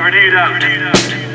Grenade out.